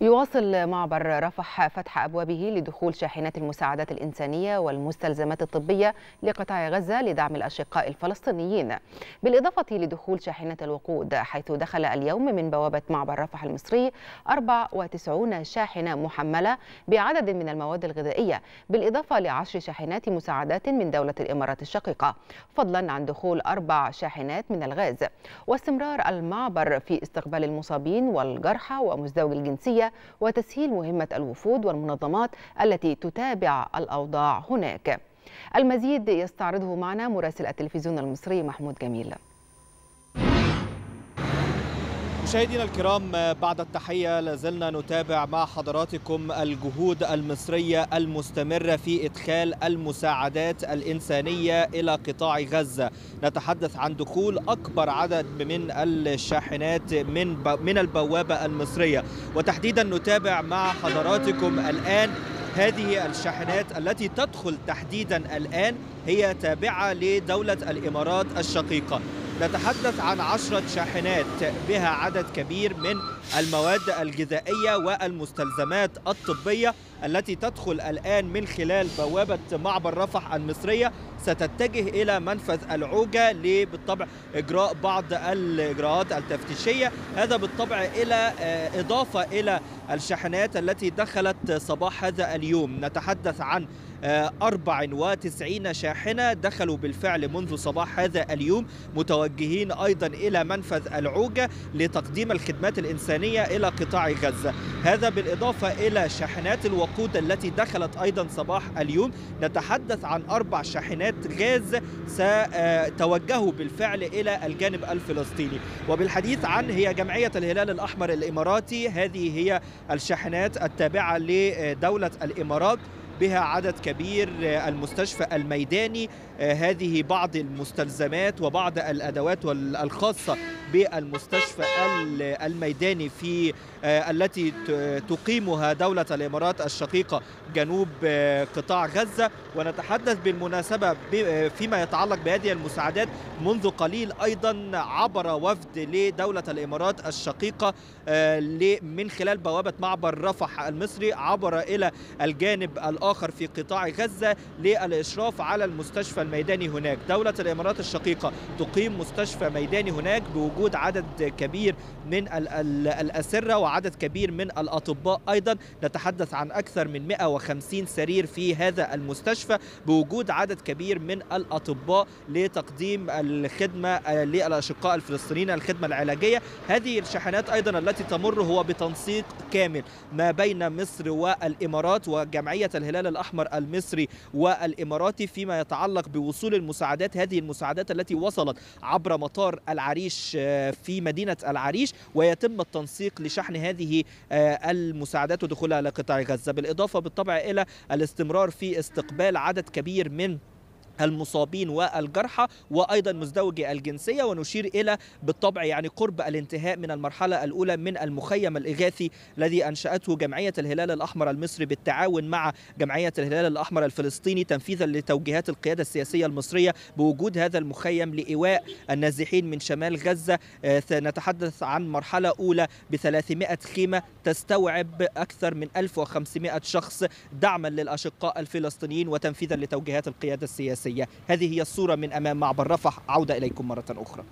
يواصل معبر رفح فتح أبوابه لدخول شاحنات المساعدات الإنسانية والمستلزمات الطبية لقطاع غزة لدعم الأشقاء الفلسطينيين. بالإضافة لدخول شاحنات الوقود حيث دخل اليوم من بوابة معبر رفح المصري 94 شاحنة محملة بعدد من المواد الغذائية بالإضافة لعشر شاحنات مساعدات من دولة الإمارات الشقيقة فضلا عن دخول أربع شاحنات من الغاز. واستمرار المعبر في استقبال المصابين والجرحى ومزدوج الجنسية وتسهيل مهمة الوفود والمنظمات التي تتابع الأوضاع هناك. المزيد يستعرضه معنا مراسل التلفزيون المصري محمود جميل. مشاهدينا الكرام بعد التحية لازلنا نتابع مع حضراتكم الجهود المصرية المستمرة في إدخال المساعدات الإنسانية إلى قطاع غزة. نتحدث عن دخول أكبر عدد من الشاحنات من من البوابة المصرية. وتحديدا نتابع مع حضراتكم الآن هذه الشاحنات التي تدخل تحديدا الآن هي تابعة لدولة الإمارات الشقيقة. نتحدث عن عشرة شاحنات بها عدد كبير من المواد الغذائية والمستلزمات الطبية التي تدخل الآن من خلال بوابة معبر رفح المصرية. ستتجه إلى منفذ العوجة بالطبع إجراء بعض الإجراءات التفتيشية. هذا بالطبع إلى إضافة إلى الشاحنات التي دخلت صباح هذا اليوم. نتحدث عن 94 شاحنة دخلوا بالفعل منذ صباح هذا اليوم متوجهين أيضا إلى منفذ العوجة لتقديم الخدمات الإنسانية إلى قطاع غزة. هذا بالإضافة إلى شاحنات الوقود التي دخلت أيضا صباح اليوم. نتحدث عن أربع شاحنات غاز ستوجهوا بالفعل إلى الجانب الفلسطيني. وبالحديث عن هي جمعية الهلال الأحمر الإماراتي هذه هي الشاحنات التابعة لدولة الإمارات بها عدد كبير المستشفى الميداني. هذه بعض المستلزمات وبعض الأدوات الخاصه بالمستشفى الميداني في التي تقيمها دولة الإمارات الشقيقه جنوب قطاع غزة. ونتحدث بالمناسبة فيما يتعلق بهذه المساعدات منذ قليل أيضا عبر وفد لدولة الإمارات الشقيقه من خلال بوابة معبر رفح المصري عبر إلى الجانب الآخر في قطاع غزة للإشراف على المستشفى الميداني هناك. دولة الإمارات الشقيقة تقيم مستشفى ميداني هناك بوجود عدد كبير من الأسرة وعدد كبير من الأطباء أيضا. نتحدث عن أكثر من 150 سرير في هذا المستشفى بوجود عدد كبير من الأطباء لتقديم الخدمة للأشقاء الفلسطينيين الخدمة العلاجية. هذه الشحنات أيضا التي تمر هو بتنسيق كامل ما بين مصر والإمارات وجمعية الهلال الهلال الأحمر المصري والإماراتي فيما يتعلق بوصول المساعدات هذه المساعدات التي وصلت عبر مطار العريش في مدينة العريش ويتم التنسيق لشحن هذه المساعدات ودخولها إلى قطاع غزة. بالإضافة بالطبع إلى الاستمرار في استقبال عدد كبير من المصابين والجرحى وأيضا مزدوجي الجنسية ونشير إلى بالطبع يعني قرب الانتهاء من المرحلة الأولى من المخيم الإغاثي الذي أنشأته جمعية الهلال الأحمر المصري بالتعاون مع جمعية الهلال الأحمر الفلسطيني تنفيذا لتوجيهات القيادة السياسية المصرية بوجود هذا المخيم لإيواء النازحين من شمال غزة. نتحدث عن مرحلة أولى ب 300 خيمة تستوعب أكثر من 1500 شخص دعما للأشقاء الفلسطينيين وتنفيذا لتوجيهات القيادة السياسية. السياسية. هذه هي الصورة من أمام معبر رفح. عودة إليكم مرة أخرى.